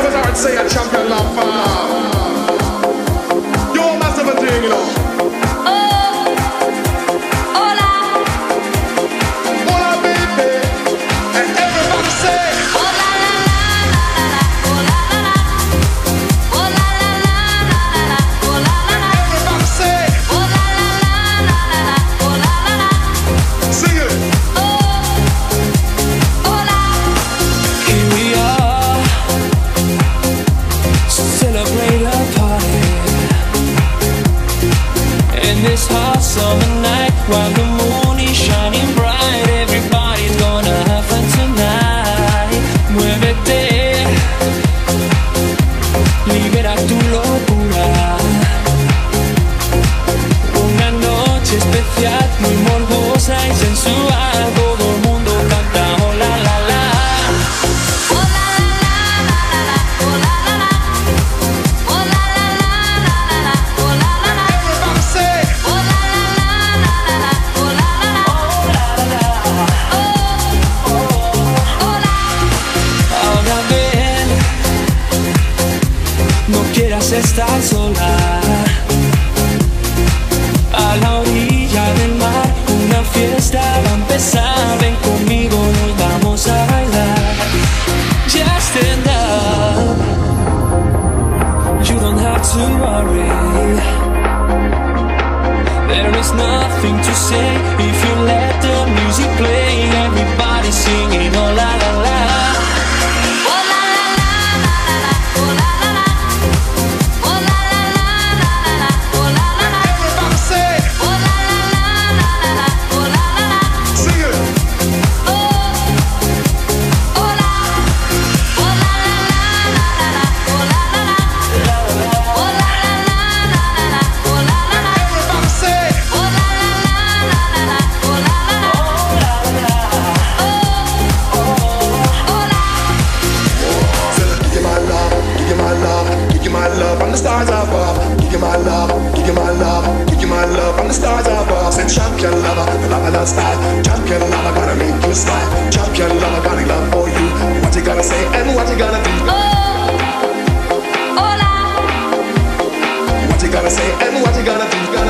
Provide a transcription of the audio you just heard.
brothers are say a champion love. This hot summer night while the moon is shining bright. Everybody's gonna have fun tonight. Muévete, libera tu locura. Una noche especial, muy morbosa y sensual. Quieras estar sola. A la orilla del mar, una fiesta va a empezar. Ven conmigo, nos vamos a bailar. Just stand up, you don't have to worry. There is nothing to say I'm gonna love for you. What you gonna say and what you gonna do? Oh, hola. What you gonna say and what you gonna do?